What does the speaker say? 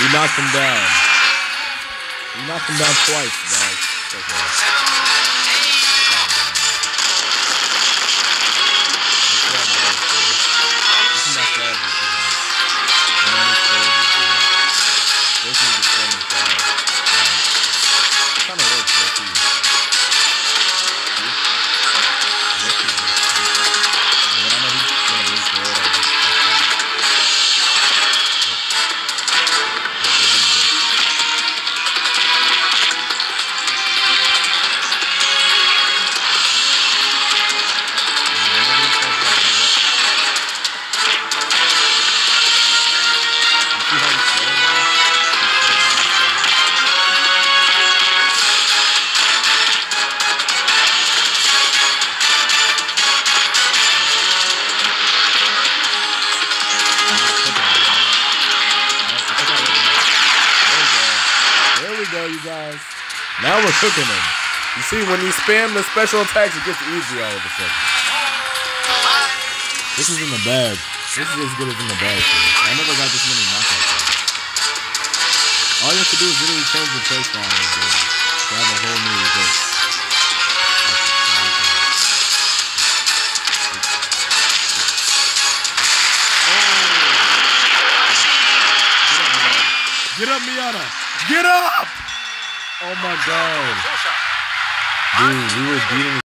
We knocked him down. We knocked him down twice, guys. Okay. Guys. Now we're cooking them. You see, when you spam the special attacks, it gets easier all of a sudden. This is in the bag. This is as good as in the bag. I never got this many knockouts. All you have to do is literally change the play style and have a whole new result. Get up, Miata! Get up! Oh my god. Dude, we were beating